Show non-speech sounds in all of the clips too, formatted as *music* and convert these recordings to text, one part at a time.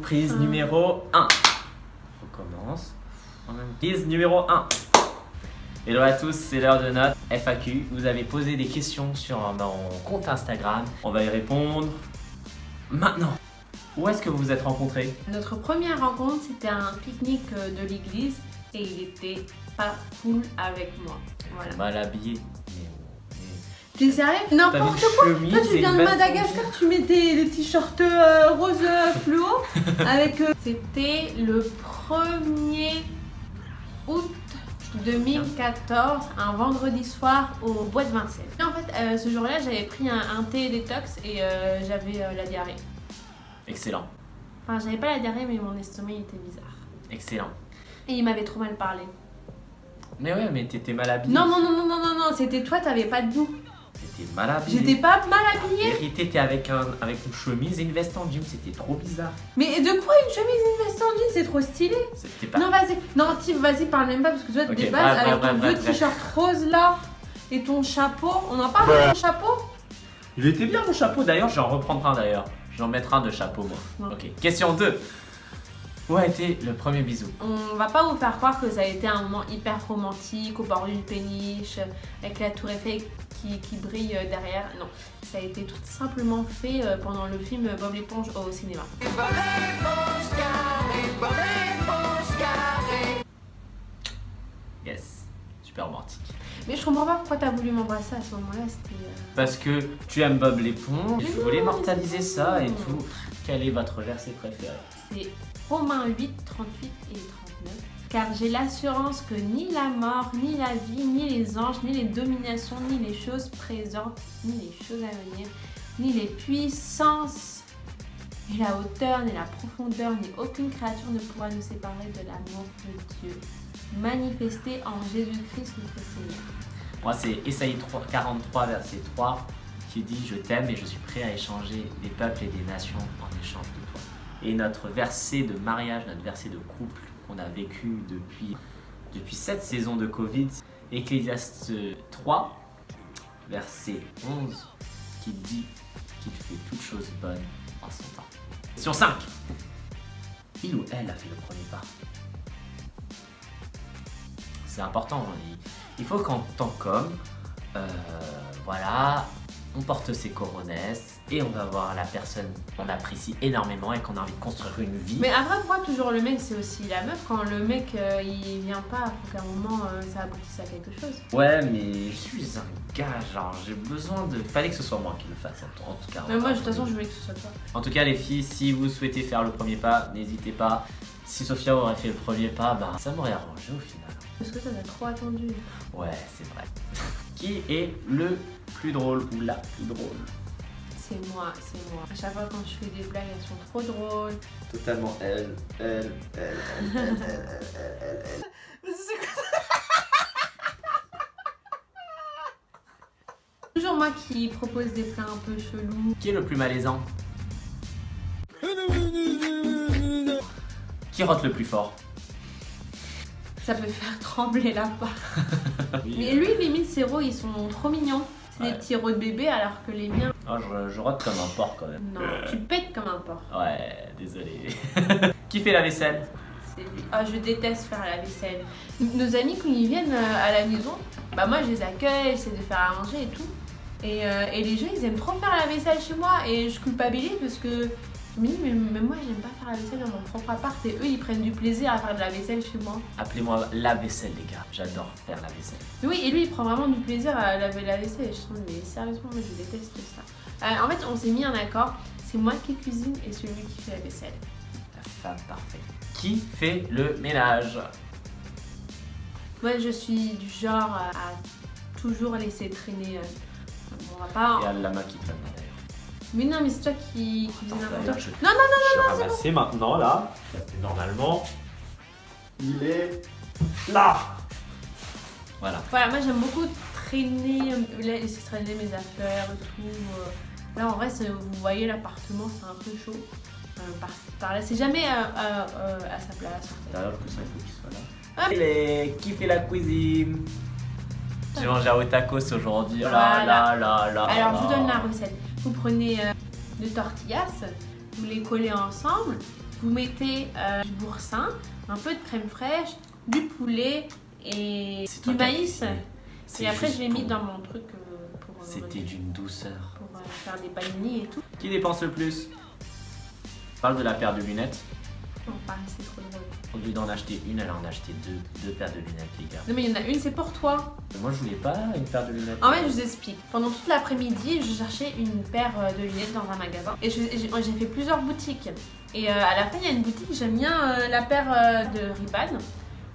Prise numéro 1. On commence. Prise numéro 1. Hello à tous, c'est l'heure de notre FAQ. Vous avez posé des questions sur mon compte Instagram. On va y répondre maintenant. Où est-ce que vous vous êtes rencontrés? Notre première rencontre, c'était un pique-nique euh, de l'église et il était pas cool avec moi. Voilà. Mal habillé. T'es sérieux? N'importe quoi chemise Toi tu viens de Madagascar, tu mettais les t-shirts euh, rose euh, fluo *laughs* avec... euh, C'était le 1er août 2014, un vendredi soir au bois de Vincennes. Et en fait, euh, ce jour-là, j'avais pris un, un thé détox et euh, j'avais euh, la diarrhée. Excellent. Enfin, j'avais pas la diarrhée, mais mon estomac il était bizarre. Excellent. Et il m'avait trop mal parlé. Mais ouais, mais t'étais mal habillé. Non, non, non, non, non, non, non, c'était toi, t'avais pas de goût. T'étais mal habillé. J'étais pas mal habillée. Vérité, t'es avec, un, avec une chemise et une veste en jean, c'était trop bizarre. Mais de quoi une chemise et une veste en jean C'est trop stylé? C'était pas. Non, vas-y. Non, vas-y, parle même pas parce que toi, Ok, de base, bref, avec ton vieux t-shirt rose là et ton chapeau. On en parle de ton chapeau? Il était bien mon chapeau d'ailleurs, je vais en reprendre un d'ailleurs. Je vais en mettre un de chapeau moi. Ouais. Ok, question 2. Où a été le premier bisou On va pas vous faire croire que ça a été un moment hyper romantique au bord d'une péniche avec la tour Eiffel qui, qui brille euh, derrière. Non, ça a été tout simplement fait euh, pendant le film Bob l'éponge au cinéma. Yes, super romantique. Mais je comprends pas pourquoi t'as voulu m'embrasser à ce moment-là. C'était. euh, Parce que tu aimes Bob l'éponge, je voulais immortaliser ça et tout. Quel est votre verset préféré C'est Romains 8, 38 et 39. Car j'ai l'assurance que ni la mort, ni la vie, ni les anges, ni les dominations, ni les choses présentes, ni les choses à venir, ni les puissances, ni la hauteur, ni la profondeur, ni aucune créature ne pourra nous séparer de l'amour de Dieu, manifesté en Jésus-Christ notre Seigneur. Moi c'est Esaïe 3 43 verset 3 qui dit je t'aime et je suis prêt à échanger des peuples et des nations en échange de toi. Et notre verset de mariage, notre verset de couple qu'on a vécu depuis, depuis cette saison de Covid, Ecclésiaste 3 verset 11 qui dit qu'il fait toutes choses bonnes en son temps. Question 5. Il ou elle a fait le premier pas C'est important. hein. Il- il faut qu'en tant qu'homme, euh, voilà, on porte ses coronesses et on va voir la personne qu'on apprécie énormément et qu'on a envie de construire une vie. Mais après, pourquoi toujours le mec, c'est aussi la meuf Quand le mec, euh, il vient pas, faut qu'à un moment, euh, ça aboutisse à quelque chose. Ouais, mais je suis un gars, genre j'ai besoin de. Fallait que ce soit moi qui le fasse en, en tout cas. Mais moi, de toute façon, je voulais que ce soit toi. En tout cas, les filles, si vous souhaitez faire le premier pas, n'hésitez pas. Si Sophia aurait fait le premier pas, bah ça m'aurait arrangé au final. Parce que toi, t'as trop attendu. Ouais, c'est vrai. *laughs* qui est le plus drôle ou la plus drôle C'est moi, c'est moi. À chaque fois, quand je fais des blagues, elles sont trop drôles. Totalement elle, elle, elle, elle, elle, elle, elle, elle. *laughs* *laughs* Toujours moi qui propose des plats un peu chelous. Qui est le plus malaisant *laughs* Qui rote le plus fort Ça peut faire *laughs* trembler la part. *laughs* Mais lui, limite, ses rots, ils sont trop mignons. C'est Ouais. des petits rots de bébé, alors que les miens, Oh, je, je rote comme un porc quand même. non. Tu pètes comme un porc. Ouais, désolé. *laughs* Qui fait la vaisselle? Ah, je déteste faire la vaisselle. Nos amis, quand ils viennent euh, à la maison, bah moi, je les accueille, j'essaie de faire à manger et tout. Et, euh, et les gens, ils aiment trop faire la vaisselle chez moi. Et je culpabilise parce que dis, mais, mais moi, j'aime pas faire la vaisselle dans mon propre appart. Et eux, ils prennent du plaisir à faire de la vaisselle chez moi. Appelez-moi la vaisselle, les gars. J'adore faire la vaisselle. Mais oui, et lui, il prend vraiment du plaisir à laver la vaisselle. Je trouve, mais sérieusement, moi, je déteste ça. Euh, en fait, on s'est mis un accord. C'est moi qui cuisine et celui qui fait la vaisselle. La femme parfaite. Qui fait le ménage? Moi, je suis du genre à, à toujours laisser traîner. euh, on va pas. Et elle la main qui traîne. Mais non, mais c'est toi qui, qui faisais Attends, n'importe d'ailleurs, quoi. je- Non, non, non, Je vais ramasser maintenant là. Et normalement, il est là. Voilà. Voilà, moi j'aime beaucoup traîner, euh, laisser traîner mes affaires et tout. euh. Là, en vrai, c'est- vous voyez, l'appartement, c'est un peu chaud. Euh, par, par là, c'est jamais euh, euh, euh, à sa place. en fait. D'ailleurs, que ça, il faut qu'il soit là. Hop. Il est... Qui fait la cuisine J'ai mangé à tacos aujourd'hui. Oh Voilà. Là, là, là, là. Alors, je vous là. donne la recette. Vous prenez euh, deux tortillas, vous les collez ensemble. Vous mettez euh, du boursin, un peu de crème fraîche, du poulet et du maïs. Et après, je l'ai mis dans mon truc euh, pour, C'était d'une douceur. pour faire des panini et tout. Qui dépense le plus? Parle de la paire de lunettes. Non, pareil, c'est trop drôle. Au lieu d'en acheter une, elle en a acheté deux. Deux paires de lunettes, les gars. Non, mais il y en a une, c'est pour toi. Moi, je voulais pas une paire de lunettes. En fait, je vous explique. Pendant toute l'après-midi, je cherchais une paire euh, de lunettes dans un magasin. Et je- j'ai fait plusieurs boutiques. Et euh, à la fin, il y a une boutique, j'aime bien euh, la paire euh, de Ray-Ban.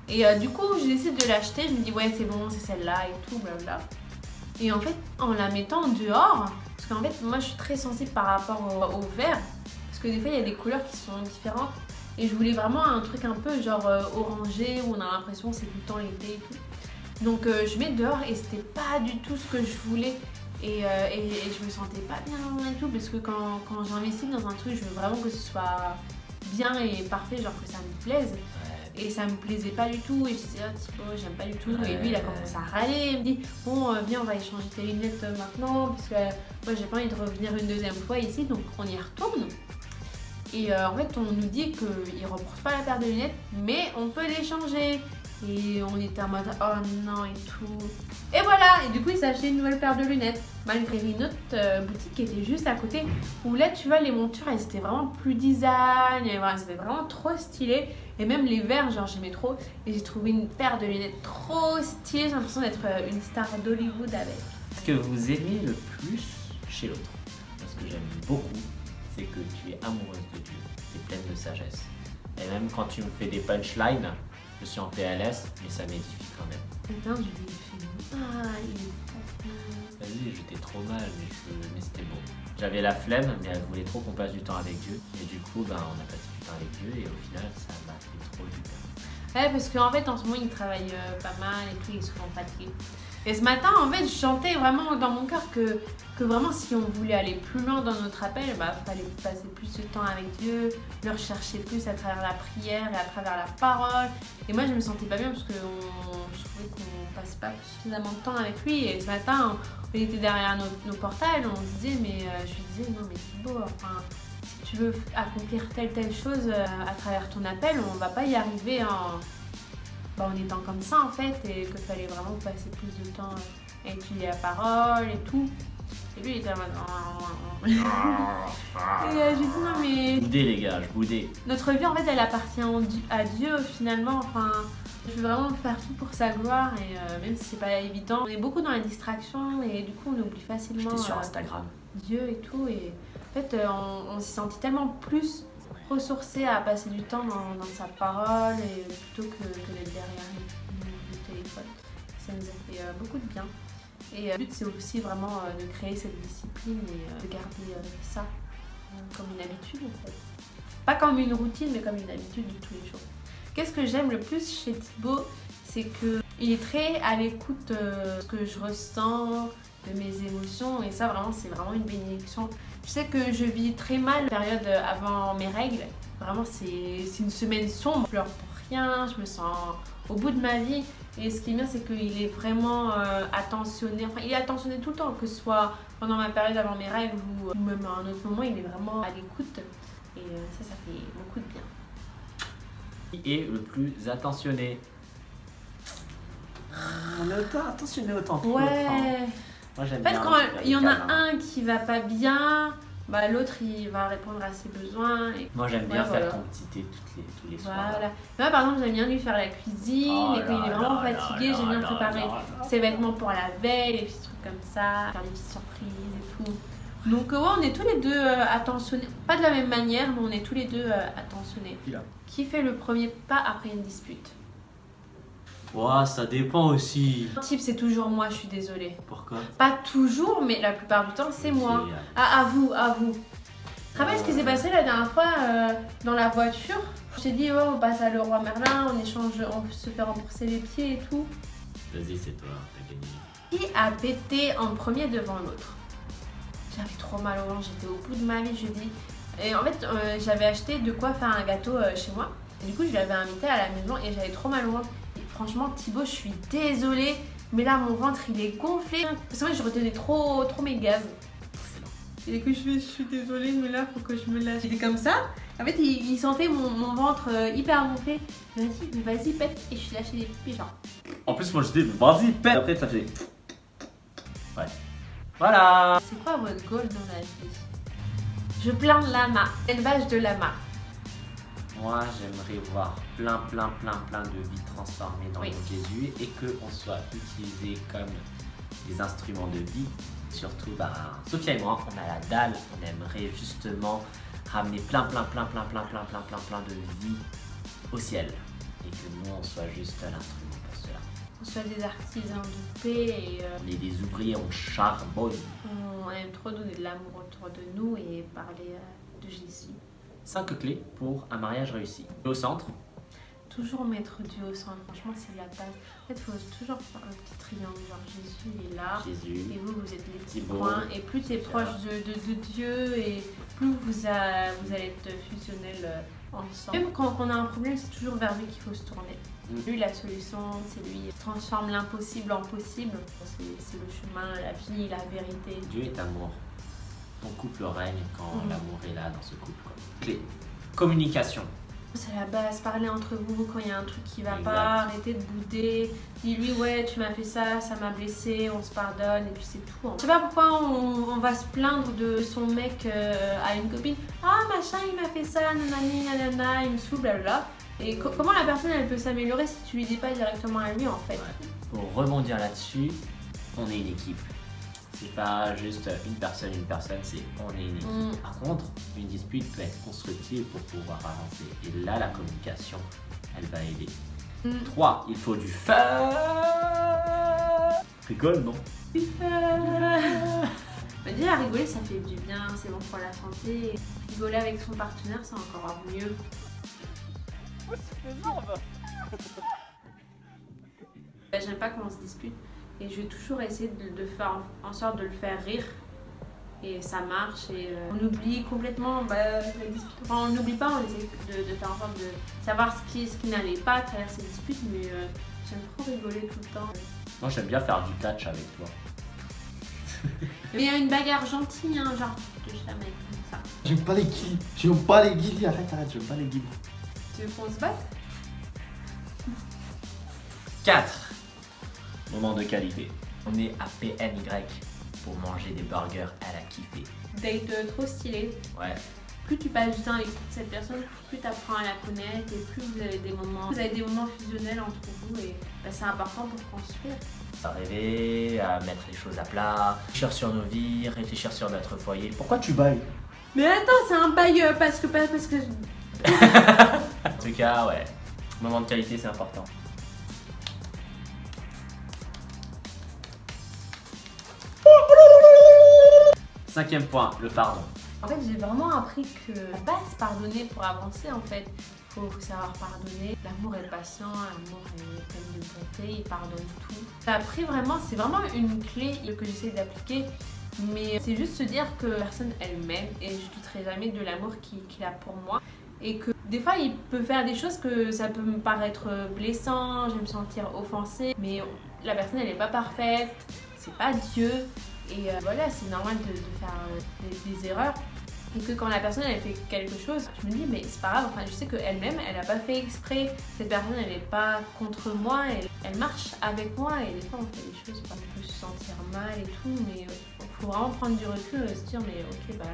Et euh, du coup, j'ai décidé de l'acheter. Je me dis, ouais, c'est bon, c'est celle-là et tout, blabla. Et en fait, en la mettant dehors, parce qu'en fait, moi, je suis très sensible par rapport au, au vert. Parce que des fois, il y a des couleurs qui sont différentes. Et je voulais vraiment un truc un peu genre euh, orangé où on a l'impression que c'est tout le temps l'été et tout. Donc euh, je mets dehors et c'était pas du tout ce que je voulais. Et, euh, et, et je me sentais pas bien et tout parce que quand, quand j'investis dans un truc, je veux vraiment que ce soit bien et parfait, genre que ça me plaise. Ouais. Et ça me plaisait pas du tout. Et je disais, ah Thibaut, j'aime pas du tout. Et lui, il a commencé à râler. Il me dit, bon, viens, on va échanger tes lunettes maintenant. Parce que moi, j'ai pas envie de revenir une deuxième fois ici. Donc, on y retourne. Et euh, en fait, on nous dit qu'il ne remporte pas la paire de lunettes, mais on peut l'échanger. Et on était en mode, oh non, et tout. Et voilà, et du coup, il s'est acheté une nouvelle paire de lunettes. Malgré une autre euh, boutique qui était juste à côté. Où là, tu vois, les montures, elles étaient vraiment plus design. Voilà, c'était vraiment trop stylé. Et même les verres, genre, j'aimais trop. Et j'ai trouvé une paire de lunettes trop stylée. J'ai l'impression d'être euh, une star d'Hollywood avec. Ce que vous aimez le plus chez l'autre, parce que j'aime beaucoup, c'est que tu es amoureuse de Pleine de sagesse. Et même quand tu me fais des punchlines, je suis en PLS, mais ça m'édifie quand même. Putain, je lui ai fait. Ah, il est trop Vas-y, j'étais trop mal, mais, je- mais c'était bon. J'avais la flemme, mais elle voulait trop qu'on passe du temps avec Dieu. Et du coup, ben, on a passé du temps avec Dieu, et au final, ça m'a fait trop du bien. Ouais, parce qu'en fait, en ce moment, il travaille euh, pas mal et tout, il est souvent fatigué. Et ce matin, en fait, je chantais vraiment dans mon cœur que, que vraiment, si on voulait aller plus loin dans notre appel, bah, fallait passer plus de temps avec Dieu, le rechercher plus à travers la prière et à travers la parole. Et moi, je me sentais pas bien parce que je trouvais qu'on passait pas suffisamment de temps avec lui. Et ce matin, on, était derrière nos, portails, on se disait, mais euh, je lui disais, non, mais Thibaut, enfin, si tu veux accomplir telle telle chose euh, à travers ton appel, on va pas y arriver en, bah, en étant comme ça en fait et qu'il fallait vraiment passer plus de temps à étudier la parole et tout. Et lui il était en mode *laughs* et euh, j'ai dit non mais Boudé, les gars, je boudais. notre vie en fait elle appartient à Dieu finalement enfin je veux vraiment faire tout pour sa gloire et euh, même si c'est pas évident on est beaucoup dans la distraction et du coup on oublie facilement J'étais sur euh, Instagram. Dieu et tout. Et en fait, euh, on, on s'est senti tellement plus ressourcé à passer du temps dans, sa parole et plutôt que, que d'être derrière le, téléphone. Ça nous a fait euh, beaucoup de bien. Et euh, le but, c'est aussi vraiment euh, de créer cette discipline et de garder ça comme une habitude en fait. Pas comme une routine, mais comme une habitude de tous les jours. Qu'est-ce que j'aime le plus chez Thibaut C'est que il est très à l'écoute de ce que je ressens, de mes émotions et ça vraiment c'est vraiment une bénédiction. Je sais que je vis très mal la période avant mes règles. Vraiment c'est c'est une semaine sombre, je pleure pour rien, je me sens au bout de ma vie et ce qui est bien c'est qu'il est vraiment euh, attentionné, enfin il est attentionné tout le temps que ce soit pendant ma période avant mes règles ou, ou même à un autre moment il est vraiment à l'écoute et euh, ça ça fait beaucoup de bien. Qui est le plus attentionné? On est autant attentionné autant hein. Ouais. Moi j'aime En fait, quand il y en a un qui va pas bien, bah, l'autre il va répondre à ses besoins. Et Moi j'aime bien Ouais, faire voilà. ton petit thé toutes les, tous les soirs. voilà. Moi par exemple, j'aime bien lui faire la cuisine Oh et quand il est vraiment là fatigué, j'aime bien préparer là ses vêtements pour la veille, les petits trucs comme ça, faire des petites surprises et tout. Donc euh, ouais, on est tous les deux euh, attentionnés, pas de la même manière, mais on est tous les deux euh, attentionnés. Qui fait le premier pas après une dispute? Ouah, ça dépend aussi. Le type c'est toujours moi, je suis désolée. Pourquoi? Pas toujours, mais la plupart du temps c'est moi. Ah, à vous, à vous. Tu rappelles ce qui s'est passé la dernière fois euh, dans la voiture? Je t'ai dit, oh, on passe à Leroy Merlin, on échange, on se fait rembourser les pieds et tout. Vas-y, c'est toi, t'as gagné. Qui a pété en premier devant l'autre J'avais trop mal au ventre, j'étais au bout de ma vie, je dis. Et en fait, euh, j'avais acheté de quoi faire un gâteau euh, chez moi. Et du coup, je l'avais invité à la maison et j'avais trop mal au ventre. Franchement, Thibaut, je suis désolée, mais là, mon ventre, il est gonflé. Parce que moi, je retenais trop, trop mes gaz. Et que je suis désolée, mais là, faut que je me lâche. J'étais comme ça. En fait, il, il sentait mon, mon ventre euh, hyper gonflé. Il m'a dit, mais vas-y, pète. Et je suis lâché des pipis, genre. En plus, moi je dis, vas-y, pète. Après, ça fait. Ouais. Voilà. C'est quoi votre goal dans la vie? Je plains de lama. Élevage de lama. Moi, j'aimerais voir plein, plein, plein, plein de vies transformées dans Oui. Jésus et qu'on soit utilisés comme des instruments de vie. Surtout, bah, Sophia et moi, on a la dalle. On aimerait justement ramener plein, plein, plein, plein, plein, plein, plein, plein, plein de vies au ciel. Et que nous, on soit juste l'instrument pour cela. On soit des artisans de paix et euh, On est des ouvriers, on charbonne. on aime trop donner de l'amour autour de nous et parler euh, de Jésus. 5 clés pour un mariage réussi. Au centre, Toujours mettre Dieu au centre, franchement, c'est la base. En fait, il faut toujours faire un petit triangle. Genre, Jésus est là. Jésus. Et vous, vous êtes les petits Thibaut. points. Et plus tu es proche de, de- de Dieu, et plus vous, a- vous allez être fusionnels euh, ensemble. Même quand on a un problème, c'est toujours vers lui qu'il faut se tourner. Mm. Lui, la solution, c'est lui. Il transforme l'impossible en possible. C'est le chemin, la vie, la vérité. Dieu est amour. Ton couple règne quand Mhm. l'amour est là dans ce couple. quoi. Clé. Communication. C'est la base, parler entre vous quand il y a un truc qui va Exact. pas, arrêtez de bouder. Dis-lui, ouais, tu m'as fait ça, ça m'a blessé, on se pardonne, et puis c'est tout. Je sais pas pourquoi on, on va se plaindre de son mec euh, à une copine. Ah, machin, il m'a fait ça, nanani, nanana, il me saoule, blablabla. Et co- comment la personne, elle peut s'améliorer si tu lui dis pas directement à lui, en fait? Pour rebondir là-dessus, on est une équipe. C'est pas juste une personne, une personne, c'est on est une équipe. Mm. Par contre, une dispute peut être constructive pour pouvoir avancer. Et là, la communication, elle va aider. Mm. 3. Il faut du fun. Rigole, non? Bah, déjà, rigoler, ça fait du bien, c'est bon pour la santé. Rigoler avec son partenaire, c'est encore mieux. Bah, J'aime pas quand on se dispute et je vais toujours essayer de, de faire en sorte de le faire rire et ça marche et euh, on oublie complètement bah, la dispute. Enfin, on n'oublie pas, on essaie de, de faire en sorte de savoir ce qui, ce qui n'allait pas à travers ces disputes mais euh, j'aime trop rigoler tout le temps. Moi, j'aime bien faire du catch avec toi. Mais il y a une bagarre gentille, hein, genre de jamais comme ça. J'aime pas les guillis. J'aime pas les guillis. Arrête, arrête, j'aime pas les guillis. Tu veux qu'on se batte? 4. Moment de qualité. On est à PNY pour manger des burgers à la kiffer. Date trop stylé. Ouais. Plus tu passes du temps avec cette personne, plus tu apprends à la connaître et plus vous avez des moments, vous avez des moments fusionnels entre vous et bah, c'est important pour construire. À rêver, à mettre les choses à plat, réfléchir sur nos vies, réfléchir sur notre foyer. Pourquoi tu bailles? Mais attends, c'est un bail parce que pas parce que *laughs* En tout cas, ouais. Moment de qualité, c'est important. Cinquième point, le pardon. En fait, j'ai vraiment appris que la base pardonner pour avancer en fait. Faut savoir pardonner. L'amour est patient, l'amour est plein de bonté, il pardonne tout. J'ai appris vraiment, c'est vraiment une clé que j'essaie d'appliquer. Mais c'est juste se dire que la personne elle m'aime et je douterai jamais de l'amour qu'il qu'il a pour moi. Et que des fois il peut faire des choses que ça peut me paraître blessant, je vais me sentir offensée. Mais la personne elle n'est pas parfaite, c'est pas Dieu. Et euh, voilà, c'est normal de, faire euh, des, erreurs. Et que quand la personne elle fait quelque chose, je me dis mais c'est pas grave, enfin je sais qu'elle-même elle a pas fait exprès, cette personne elle est pas contre moi, elle, marche avec moi. Et des fois on fait des choses, on peut se sentir mal et tout, mais il faut vraiment prendre du recul et se dire mais ok bah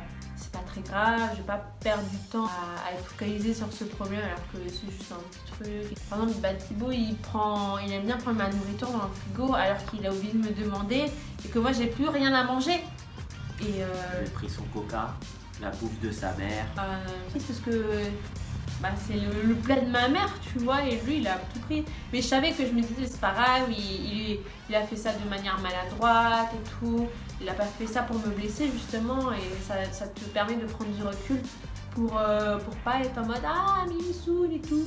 très grave, je vais pas perdre du temps à, à être focalisé sur ce problème alors que c'est juste un petit truc. Par exemple, bah, Thibaut il prend, il aime bien prendre ma nourriture dans le frigo alors qu'il a oublié de me demander et que moi j'ai plus rien à manger. Et euh, Il a pris son coca, la bouffe de sa mère. euh, c'est parce que bah, c'est le, plat de ma mère, tu vois, et lui il a tout pris. Mais je savais que je me disais c'est pas grave, il, il- a fait ça de manière maladroite et tout. Il a pas fait ça pour me blesser justement, et ça, ça te permet de prendre du recul pour, euh, pour pas être en mode ah mais il et tout.